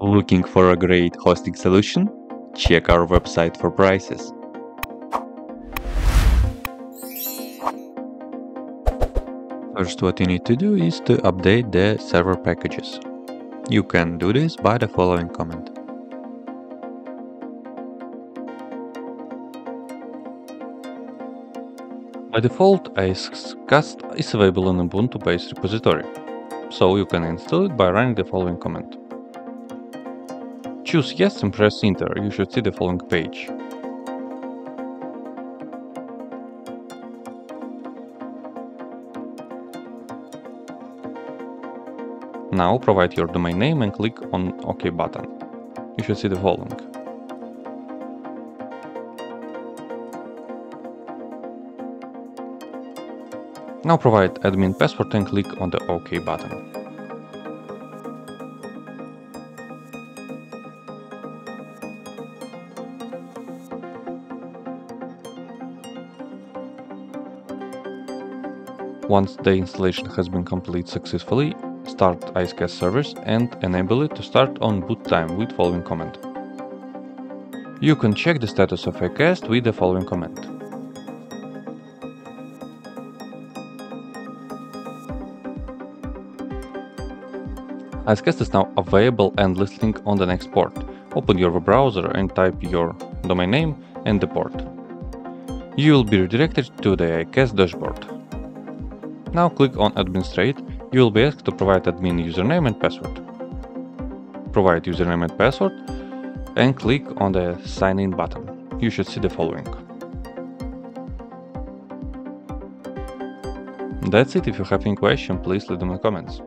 Looking for a great hosting solution? Check our website for prices. First what you need to do is to update the server packages. You can do this by the following command. By default, Icecast is available in Ubuntu-based repository, so you can install it by running the following command. Choose Yes and press Enter, you should see the following page. Now provide your domain name and click on OK button. You should see the following. Now provide admin password and click on the OK button. Once the installation has been completed successfully, start Icecast service and enable it to start on boot time with following command. You can check the status of Icecast with the following command. Icecast is now available and listening on the next port. Open your web browser and type your domain name and the port. You will be redirected to the Icecast dashboard. Now click on Administrate you will be asked to provide admin username and password. Provide username and password and click on the sign in button. You should see the following. That's it. If you have any question, please leave them in the comments.